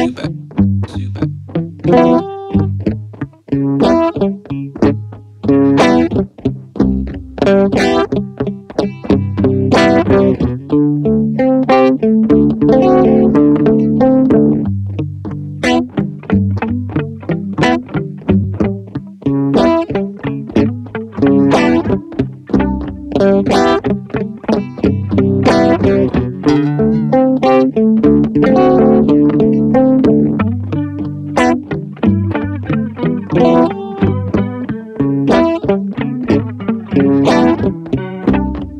Super. Super.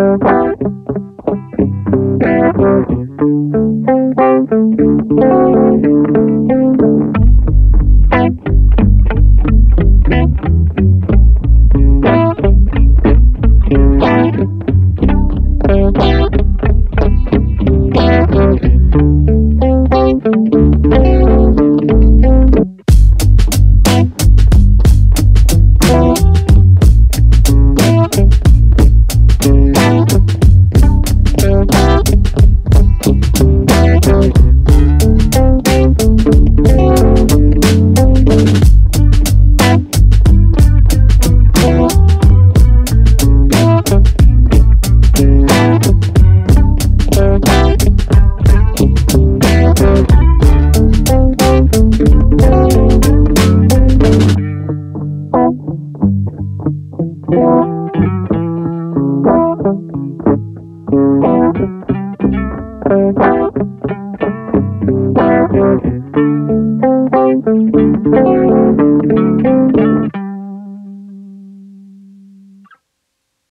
Thank you.